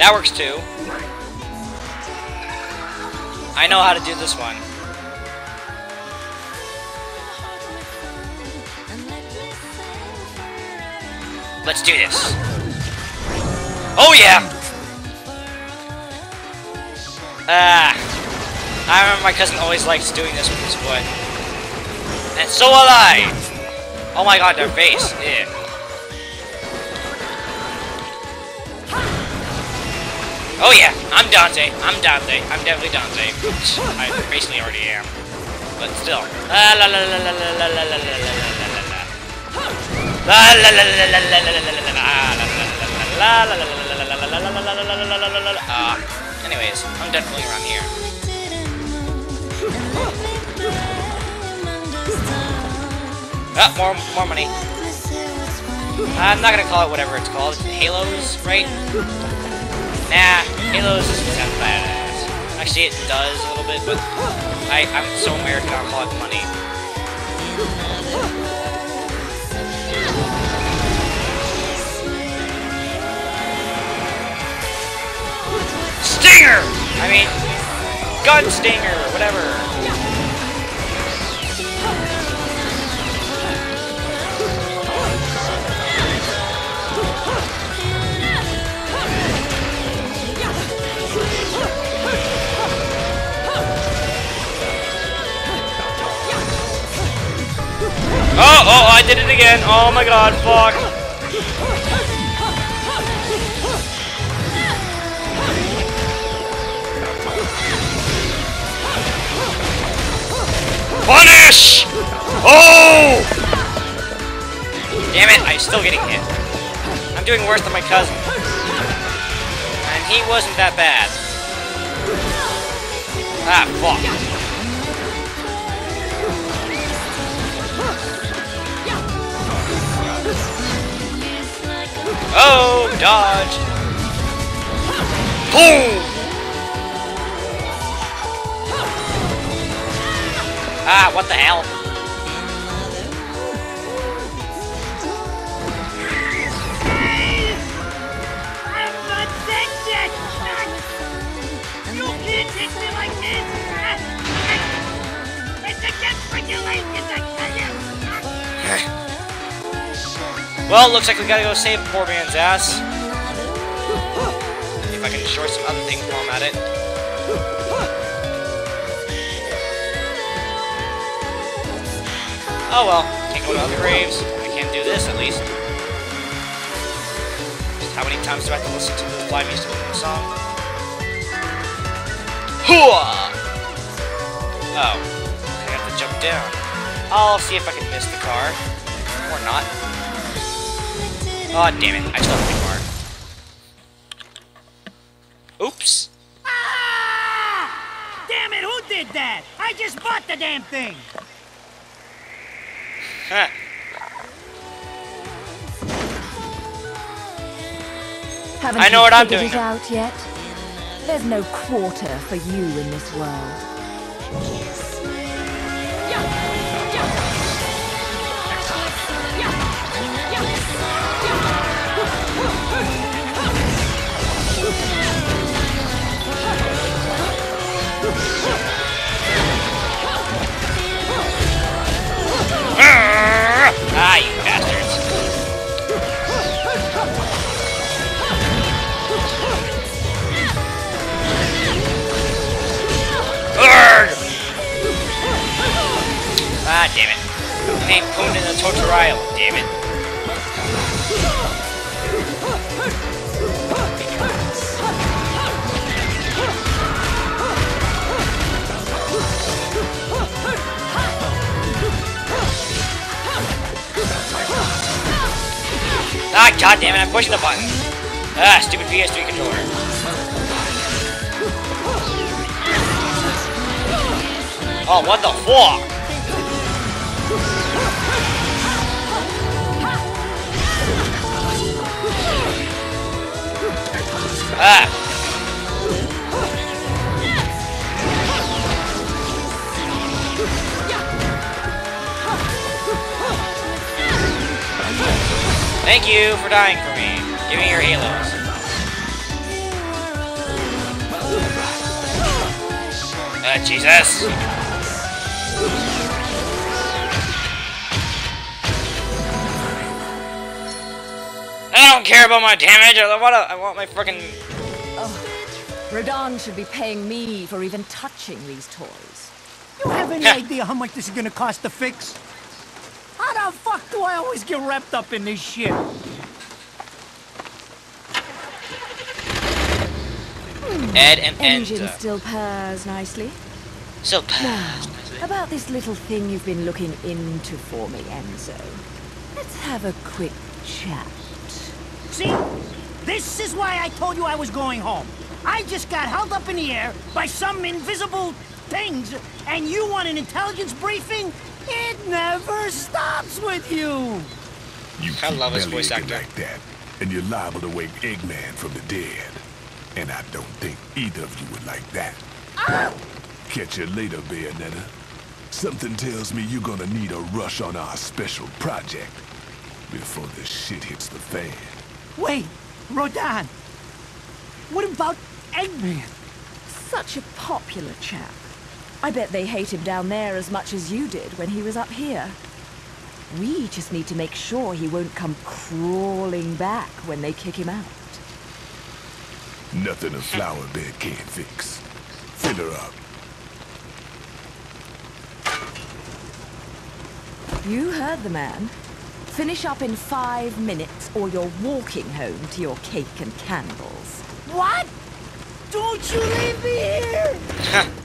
That works too. I know how to do this one. Let's do this. Oh yeah! Ah. I remember my cousin always likes doing this with his foot. And so will I! Oh my god, their face. Yeah. Oh yeah, I'm Dante. I'm Dante. I'm definitely Dante. I basically already am. But still. La la la la la la la la la la la la la. La la la la la la la la la la la Ah. Anyways, I'm definitely around here. Ah, more more money. I'm not gonna call it whatever it's called. Halos, right? Nah, Halos doesn't sound badass. Actually, it does a little bit, but I, I'm so American, I'll call it money. Stinger! I mean, gun stinger, whatever. Did it again. Oh my god, fuck. Punish! Oh! Damn it, I'm still getting hit. I'm doing worse than my cousin. And he wasn't that bad. Ah, fuck. Oh, dodge! Boom! Ah, what the hell? Well, looks like we gotta go save poor man's ass. If I can destroy some other things while I'm at it. Oh well, can't go to other graves. I can't do this at least. Just how many times do I have to listen to the Fly Music song? Hooah! Oh, I have to jump down. I'll see if I can miss the car. Or not. Oh, damn it. I still have the car. Oops. Ah! Damn it, who did that? I just bought the damn thing! Huh. Haven't I know what I'm figured doing it now. out yet? There's no quarter for you in this world. Torturile, damn it. Ah, god damn it, I'm pushing the button. Ah, stupid PS3 controller. Oh, what the fuck? Thank you for dying for me. Give me your halos. Uh, Jesus! I don't care about my damage. I want I want my freaking. Oh, Rodin should be paying me for even touching these toys. You have any idea how much this is gonna cost to fix? How the fuck do I always get wrapped up in this shit? Ed and Engine Penta. still purrs nicely. So purrs Now, about this little thing you've been looking into for me, Enzo. Let's have a quick chat. See? This is why I told you I was going home. I just got held up in the air by some invisible things, and you want an intelligence briefing? It never stops with you! You I keep love his voice actor. like that, and you're liable to wake Eggman from the dead. And I don't think either of you would like that. Catch you later, Bayonetta. Something tells me you're gonna need a rush on our special project before the shit hits the fan. Wait, Rodin. What about Eggman? Such a popular chap. I bet they hate him down there as much as you did when he was up here. We just need to make sure he won't come crawling back when they kick him out. Nothing a flower bed can't fix. Fill her up. You heard the man. Finish up in five minutes or you're walking home to your cake and candles. What? Don't you leave me here!